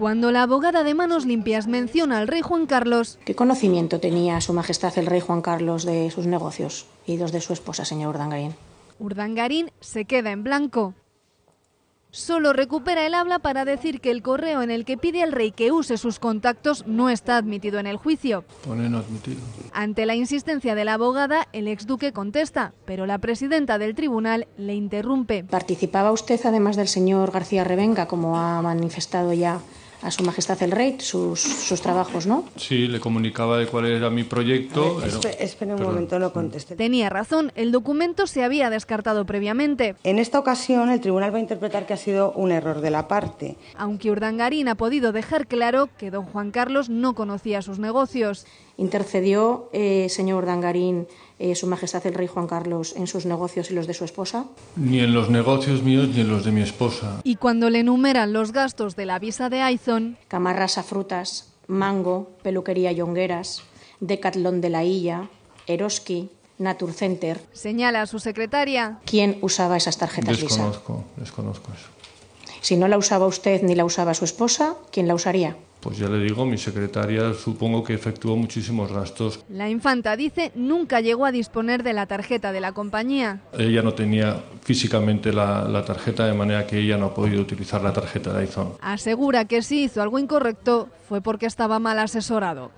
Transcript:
Cuando la abogada de manos limpias menciona al rey Juan Carlos, ¿qué conocimiento tenía Su Majestad el rey Juan Carlos de sus negocios y los de su esposa, señor Urdangarín? Urdangarín se queda en blanco. Solo recupera el habla para decir que el correo en el que pide al rey que use sus contactos no está admitido en el juicio. Pone no admitido. Ante la insistencia de la abogada, el exduque contesta, pero la presidenta del tribunal le interrumpe. ¿Participaba usted, además del señor García Revenga, como ha manifestado ya a Su Majestad el Rey sus, sus trabajos, ¿no? Sí, le comunicaba de cuál era mi proyecto. Ver, espere, espere un Perdón. momento, no conteste. Tenía razón, el documento se había descartado previamente. En esta ocasión, el tribunal va a interpretar que ha sido un error de la parte. Aunque Urdangarín ha podido dejar claro que don Juan Carlos no conocía sus negocios. ¿Intercedió, eh, señor Urdangarín, eh, Su Majestad el Rey Juan Carlos en sus negocios y los de su esposa? Ni en los negocios míos ni en los de mi esposa. Y cuando le enumeran los gastos de la visa de Aizon... Camarras a frutas, mango, peluquería Yongueras, Decathlon de la Illa, Eroski, Naturcenter. Señala a su secretaria. ¿Quién usaba esas tarjetas desconozco, Visa? Desconozco eso. Si no la usaba usted ni la usaba su esposa, ¿quién la usaría? Pues ya le digo, mi secretaria supongo que efectuó muchísimos gastos. La infanta dice nunca llegó a disponer de la tarjeta de la compañía. Ella no tenía físicamente la, la tarjeta, de manera que ella no ha podido utilizar la tarjeta de iPhone. Asegura que si hizo algo incorrecto fue porque estaba mal asesorado.